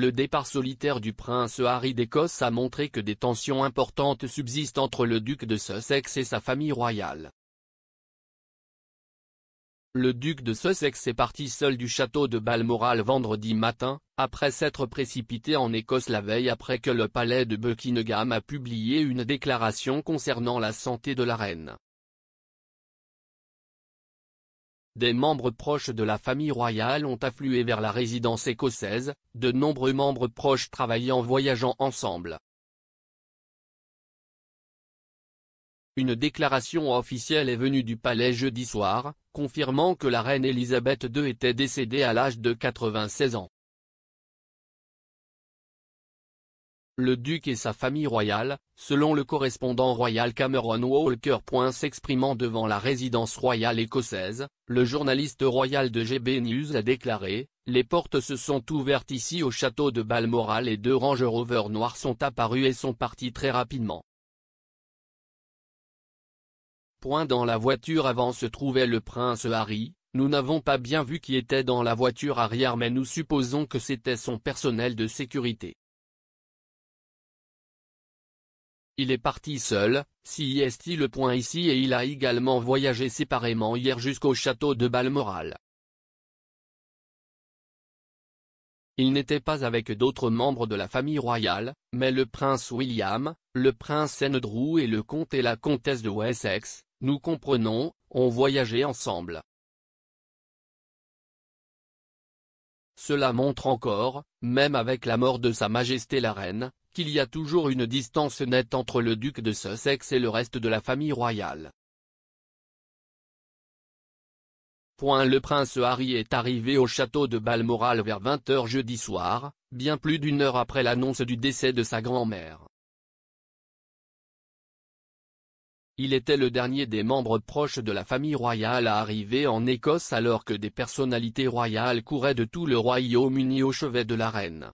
le départ solitaire du prince Harry d'Écosse a montré que des tensions importantes subsistent entre le duc de Sussex et sa famille royale. Le duc de Sussex est parti seul du château de Balmoral vendredi matin, après s'être précipité en Écosse la veille après que le palais de Buckingham a publié une déclaration concernant la santé de la reine. Des membres proches de la famille royale ont afflué vers la résidence écossaise, de nombreux membres proches travaillant voyageant ensemble. Une déclaration officielle est venue du palais jeudi soir, confirmant que la reine Elisabeth II était décédée à l'âge de 96 ans. Le duc et sa famille royale, selon le correspondant royal Cameron Walker. S'exprimant devant la résidence royale écossaise, le journaliste royal de GB News a déclaré, les portes se sont ouvertes ici au château de Balmoral et deux Range Rover noirs sont apparus et sont partis très rapidement. Point dans la voiture avant se trouvait le prince Harry, nous n'avons pas bien vu qui était dans la voiture arrière mais nous supposons que c'était son personnel de sécurité. Il est parti seul, si est le point ici et il a également voyagé séparément hier jusqu'au château de Balmoral. Il n'était pas avec d'autres membres de la famille royale, mais le prince William, le prince Andrew et le comte et la comtesse de Wessex, nous comprenons, ont voyagé ensemble. Cela montre encore, même avec la mort de Sa Majesté la Reine, qu'il y a toujours une distance nette entre le duc de Sussex et le reste de la famille royale. Le prince Harry est arrivé au château de Balmoral vers 20h jeudi soir, bien plus d'une heure après l'annonce du décès de sa grand-mère. Il était le dernier des membres proches de la famille royale à arriver en Écosse alors que des personnalités royales couraient de tout le Royaume-Uni au chevet de la reine.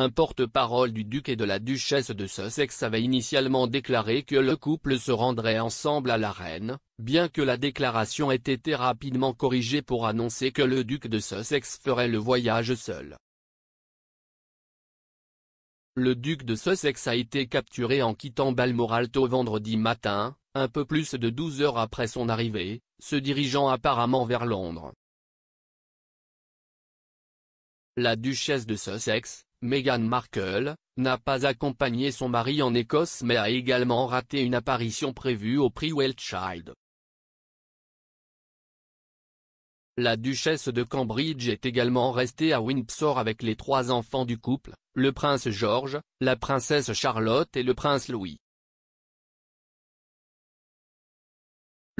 Un porte-parole du duc et de la duchesse de Sussex avait initialement déclaré que le couple se rendrait ensemble à la reine, bien que la déclaration ait été rapidement corrigée pour annoncer que le duc de Sussex ferait le voyage seul. Le duc de Sussex a été capturé en quittant Balmoral tôt vendredi matin, un peu plus de 12 heures après son arrivée, se dirigeant apparemment vers Londres. La duchesse de Sussex, Meghan Markle, n'a pas accompagné son mari en Écosse mais a également raté une apparition prévue au prix Child. La duchesse de Cambridge est également restée à Windsor avec les trois enfants du couple, le prince George, la princesse Charlotte et le prince Louis.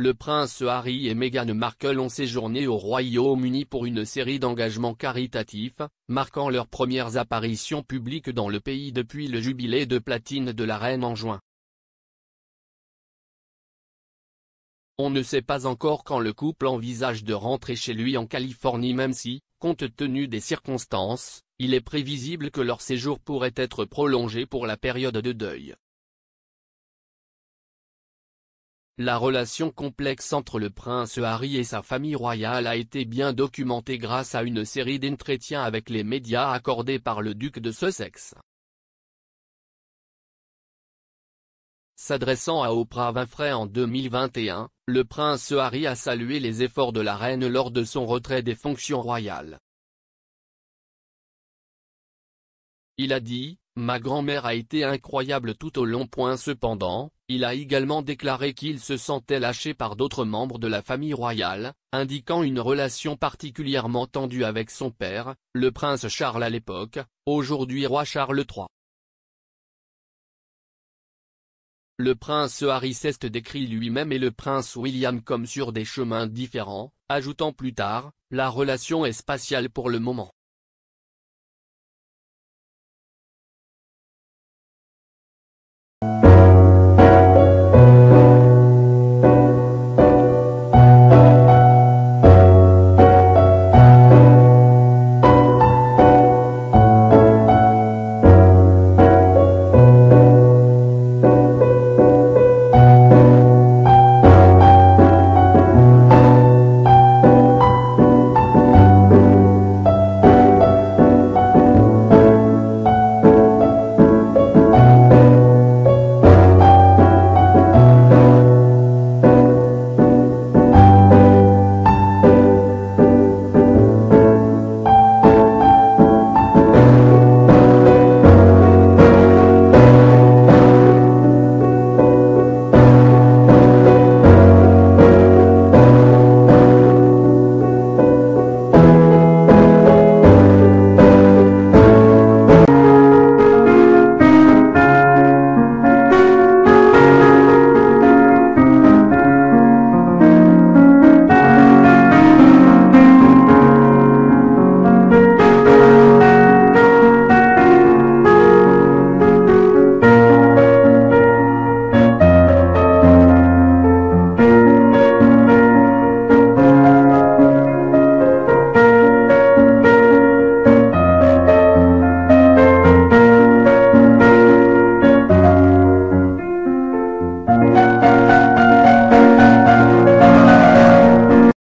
Le prince Harry et Meghan Markle ont séjourné au Royaume-Uni pour une série d'engagements caritatifs, marquant leurs premières apparitions publiques dans le pays depuis le jubilé de platine de la reine en juin. On ne sait pas encore quand le couple envisage de rentrer chez lui en Californie même si, compte tenu des circonstances, il est prévisible que leur séjour pourrait être prolongé pour la période de deuil. La relation complexe entre le prince Harry et sa famille royale a été bien documentée grâce à une série d'entretiens avec les médias accordés par le duc de Sussex. S'adressant à Oprah Winfrey en 2021, le prince Harry a salué les efforts de la reine lors de son retrait des fonctions royales. Il a dit, Ma grand-mère a été incroyable tout au long. Point cependant, il a également déclaré qu'il se sentait lâché par d'autres membres de la famille royale, indiquant une relation particulièrement tendue avec son père, le prince Charles à l'époque, aujourd'hui roi Charles III. Le prince Harry s'est décrit lui-même et le prince William comme sur des chemins différents, ajoutant plus tard, la relation est spatiale pour le moment.